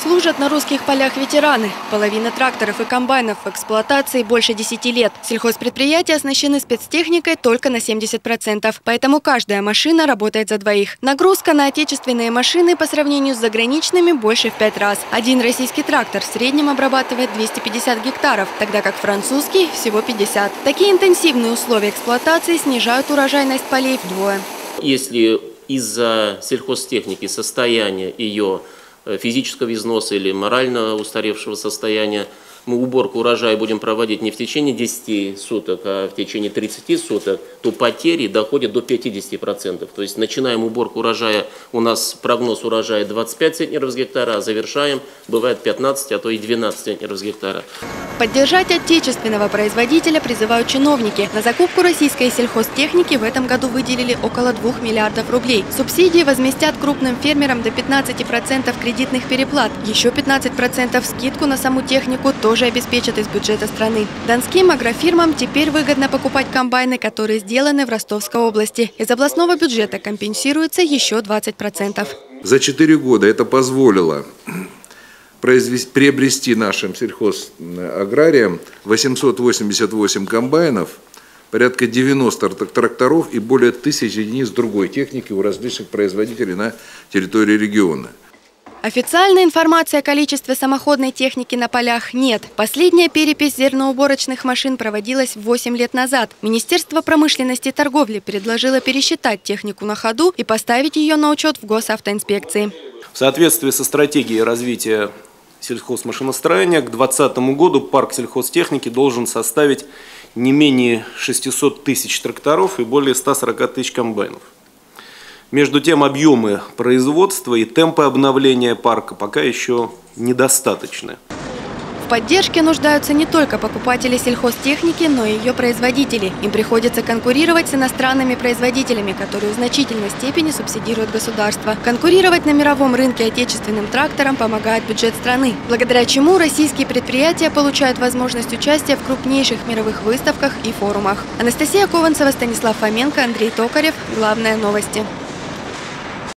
Служат на русских полях ветераны. Половина тракторов и комбайнов в эксплуатации больше 10 лет. Сельхозпредприятия оснащены спецтехникой только на 70%. Поэтому каждая машина работает за двоих. Нагрузка на отечественные машины по сравнению с заграничными больше в 5 раз. Один российский трактор в среднем обрабатывает 250 гектаров, тогда как французский всего 50. Такие интенсивные условия эксплуатации снижают урожайность полей вдвое. Если из-за сельхозтехники состояние ее физического износа или морально устаревшего состояния. Мы уборку урожая будем проводить не в течение 10 суток, а в течение 30 суток, то потери доходят до 50%. То есть начинаем уборку урожая, у нас прогноз урожая 25 центнеров с гектара, а завершаем, бывает 15, а то и 12 центнеров с гектара. Поддержать отечественного производителя призывают чиновники. На закупку российской сельхозтехники в этом году выделили около 2 миллиардов рублей. Субсидии возместят крупным фермерам до 15% кредитных переплат. Еще 15% скидку на саму технику тоже обеспечат из бюджета страны. Донским агрофирмам теперь выгодно покупать комбайны, которые сделаны в Ростовской области. Из областного бюджета компенсируется еще 20%. За 4 года это позволило приобрести нашим сельхозаграриям 888 комбайнов, порядка 90 тракторов и более тысячи единиц другой техники у различных производителей на территории региона. Официальной информации о количестве самоходной техники на полях нет. Последняя перепись зерноуборочных машин проводилась 8 лет назад. Министерство промышленности и торговли предложило пересчитать технику на ходу и поставить ее на учет в госавтоинспекции. В соответствии со стратегией развития сельхозмашиностроения к 2020 году парк сельхозтехники должен составить не менее 600 тысяч тракторов и более 140 тысяч комбайнов. Между тем объемы производства и темпы обновления парка пока еще недостаточны. Поддержке нуждаются не только покупатели сельхозтехники, но и ее производители. Им приходится конкурировать с иностранными производителями, которые в значительной степени субсидируют государство. Конкурировать на мировом рынке отечественным тракторам помогает бюджет страны, благодаря чему российские предприятия получают возможность участия в крупнейших мировых выставках и форумах. Анастасия Кованцева, Станислав Фоменко, Андрей Токарев. Главное новости.